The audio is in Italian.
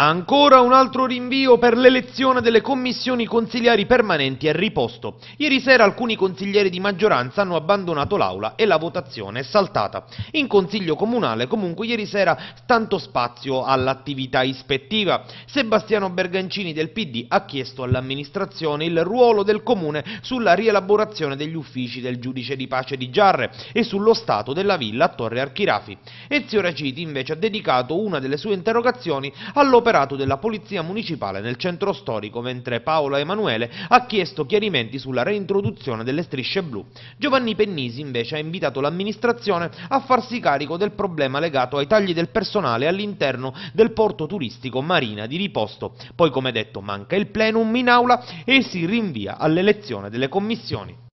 Ancora un altro rinvio per l'elezione delle commissioni consigliari permanenti è riposto. Ieri sera alcuni consiglieri di maggioranza hanno abbandonato l'aula e la votazione è saltata. In consiglio comunale comunque ieri sera tanto spazio all'attività ispettiva. Sebastiano Bergancini del PD ha chiesto all'amministrazione il ruolo del comune sulla rielaborazione degli uffici del giudice di pace di Giarre e sullo stato della villa a Torre Archirafi. Ezio Raciti invece ha dedicato una delle sue interrogazioni all'operazione operato della Polizia Municipale nel centro storico, mentre Paolo Emanuele ha chiesto chiarimenti sulla reintroduzione delle strisce blu. Giovanni Pennisi invece ha invitato l'amministrazione a farsi carico del problema legato ai tagli del personale all'interno del porto turistico Marina di Riposto. Poi, come detto, manca il plenum in aula e si rinvia all'elezione delle commissioni.